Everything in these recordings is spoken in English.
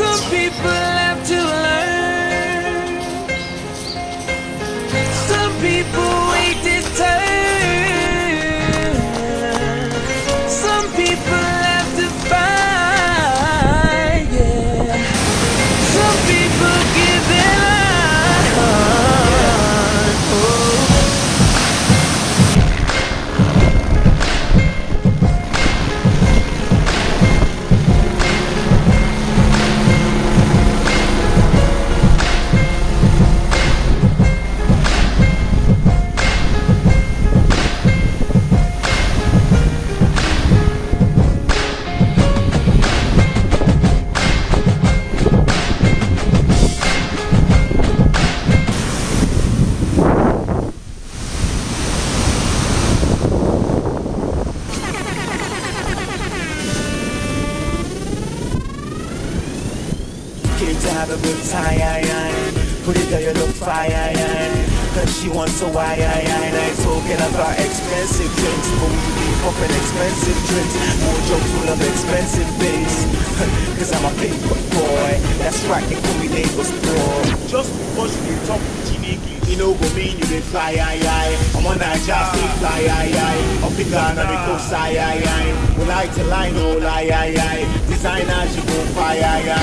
Some people have a good time. Put it down, you look fine. Cause she wants a wine. I talking about expensive drinks. But we be popping expensive drinks. More joke full of expensive things. Cause I'm a paper boy. That's right, they call me Lagos boy. Just because you talk pidgin English, e no go mean you dey fly aye aye. I'm on Naija, still fly aye aye. Up in Ghana, they go sigh. We like to line, no lie aye aye. Designers, you go fire aye.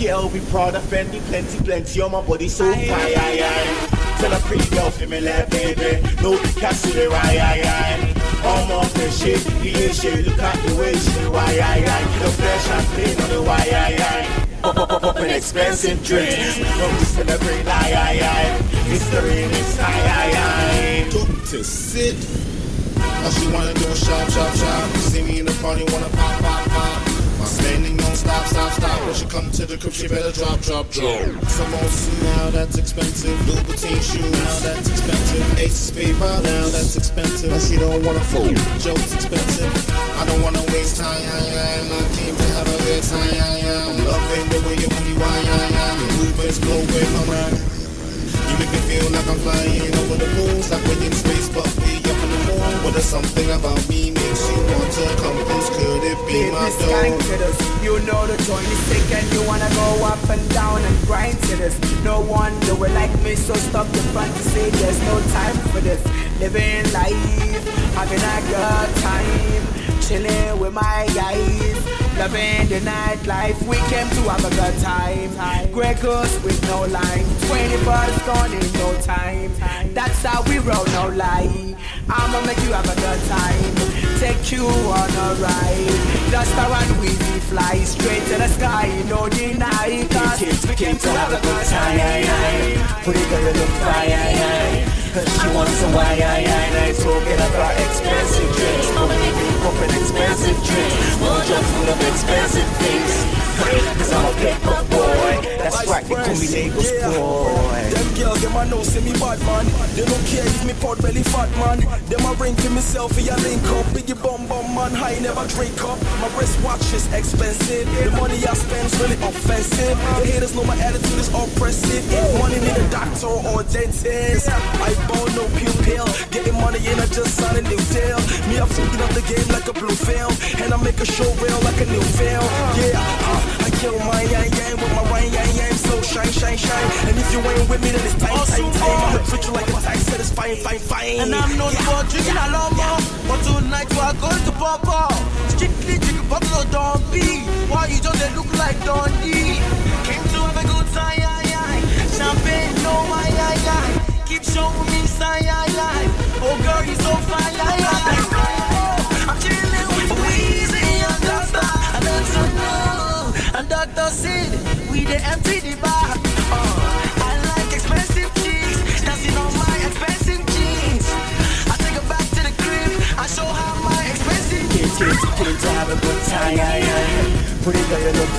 Gucci, LV, Prada, Fendi, plenty, plenty on my body, so fire aye aye. Tell a pretty girl for me, let baby. No Picasso, they why aye aye. I'm off the shit, he is shit. Look at the way she why aye aye. The fresh champagne on the why aye aye. Pop, pop, pop, pop, an expensive drink. We come to celebrate, aye, aye, aye. History in this, aye, aye, aye. took to sit. All she wanna do is shop, shop, shop. See me in the party, wanna pop, pop, pop. My spending don't stop, stop, stop. When she come to the crib, she better drop, drop, drop. Some suit, now that's expensive. Louboutin shoes, now that's expensive. Ace paper, now that's expensive. But she don't wanna fool. Jokes expensive. I don't wanna waste time, yeah, yeah. I came to have a good time, yeah, yeah. I'm loving the way you booty wine, yeah, yeah. The movements blowing around. You make me feel like I'm flying over the moon, like we're in space, but we up in the moon. But there's something about me makes you skank dog? to this. You know the joint is sick and you wanna go up and down and grind to this. No do it like me, so stop the fantasy. There's no time for this. Living life, having a good time, chilling with my guys, loving the nightlife. We came to have a good time. Gregos with no line, 20 bars gone in no time. That's how we roll, no lie. I'ma make you have a good time. Take you on a ride. Just a one wheezy fly straight to the sky. No deny, cause Kids we came to have a good time. Put it down, you look fine. Cause she wants a wine. I talking about expensive drinks. We be popping expensive drinks. More joke full of expensive things. Cause I'm a paper boy. That's right, they call me Lagos boy. Them a know say me bad man. They don't care if me pot belly fat man. Them a ring to me selfie a link up. Biggie bum bum man, high never drink up. My wrist watch is expensive. The money I spend's really offensive. The haters know my attitude is oppressive. If money need a doctor or dentist, I bone no pupil. Getting money and I just signed a new deal. Me, I'm fucking up the game like a blue film, and I make a show real like a new film. Yeah, uh, I kill my yang yang with my yang yang. So shine, shine, shine. And if you ain't with me, then it's time, time, time. Treat you like a set. It's fine, fine. And I'm known for drinking a lot more. But tonight we are going to pop up. Strictly drinking bottle of Don B. Why you don't they look like Don D? Came to have a good time, yeah, yeah. Champagne, no, my, yeah, yeah. Keep showing me sign, yeah, yeah. Oh, girl, you so fine, yeah, yeah. I'm chilling with Weezy and Doctor. And that's a no. And Doctor said, we the empty time. Put you look.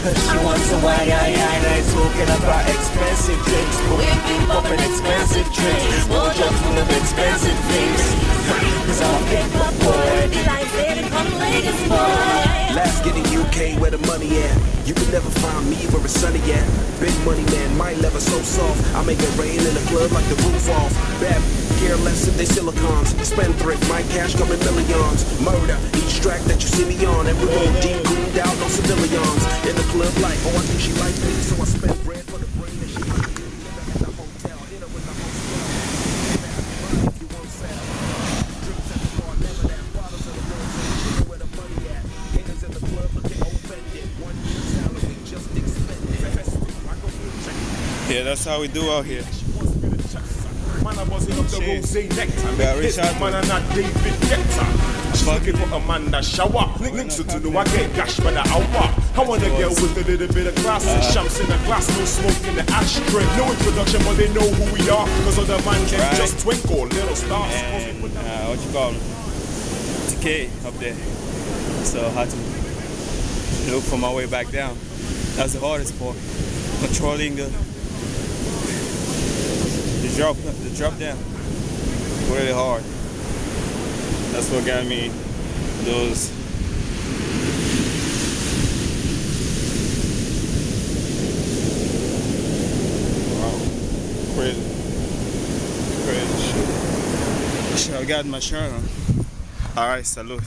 Cause she wants a wine. I talking about expensive drinks. But we be popping expensive drinks. More joke full of expensive things. Cause I'm paper boy. Let's get in UK where the money at. You can never find me where it's sunny at. Big money man, my lever so soft. I make it rain in the club like the roof off. Bad care less if they silicons. Spendthrift, my cash coming millions. Murder, each track that you see me on. Everyone deep cooled out, no civilians. In the club like, oh I think she like me, so I spend bread for the brain that she like me. Hit the hotel, hit her with the whole squad. If you want sell. Drinks at the bar, never that. Bottles of the rose, you know where the money at. Haters in the club looking offended. One year salary just expended. Festive, I go get check. Yeah, that's how we do out here. Man, I wasn't up the rose nectar. I better reach Hits out to man, her. I'm not David Guetta. She's looking for a man that shower. Links to I get gash by the hour. I want a girl with a little bit of class. Uh. In the glass, no smoke in the ashtray. No introduction, but they know who we are. Cause other man can Right. just twinkle. Little stars. And uh, what you call? Decay up there. So I had to look for my way back down. That's the hardest part. Controlling the drop the drop down. Really hard. That's what got me those Wow. Crazy. Crazy shit. Have gotten my shirt on. Alright, salute.